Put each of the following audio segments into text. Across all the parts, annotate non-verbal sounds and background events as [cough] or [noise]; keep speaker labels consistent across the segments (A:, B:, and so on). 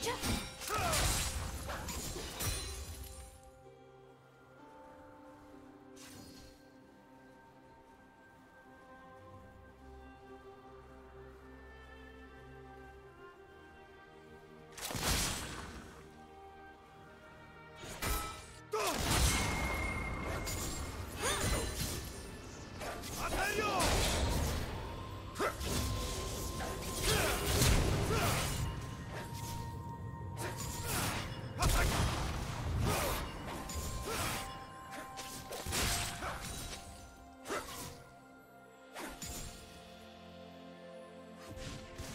A: Yeah.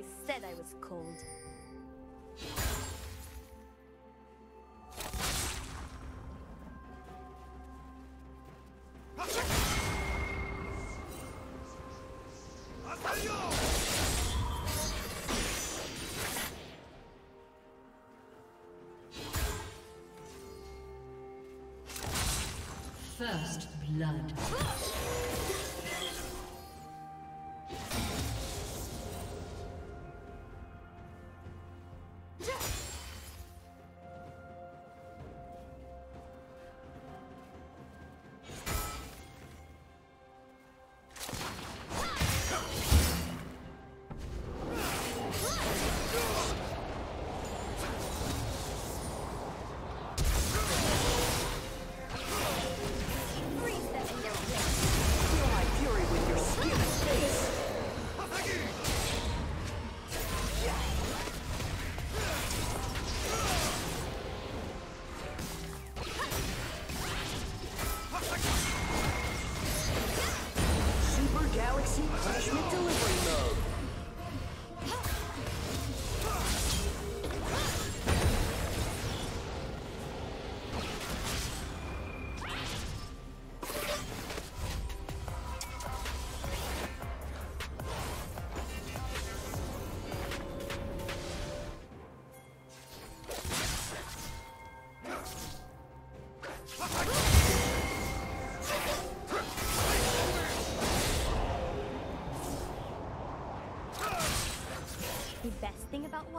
B: Always said I was cold.
C: First blood.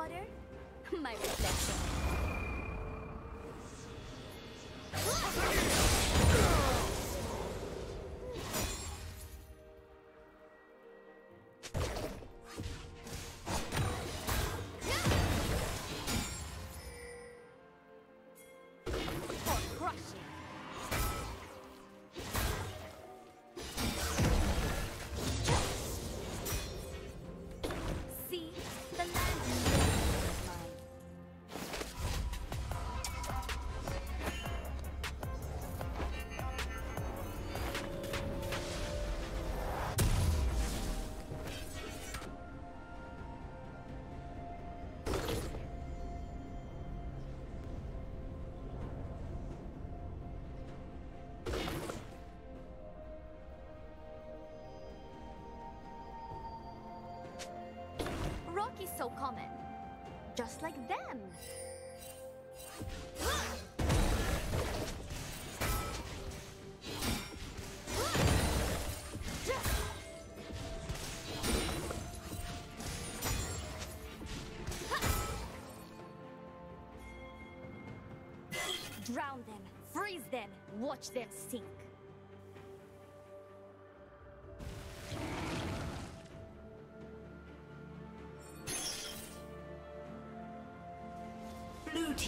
B: Water? [laughs] My reflection. Is so common. Just like them. Drown them, freeze them, watch them sink.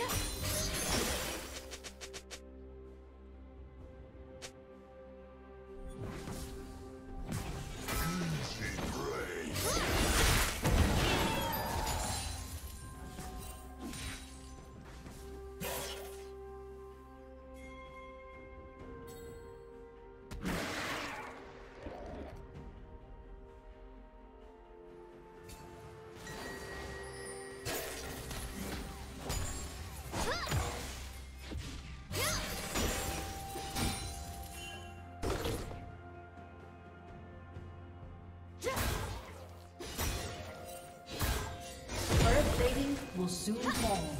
C: Tchau. Soon fall.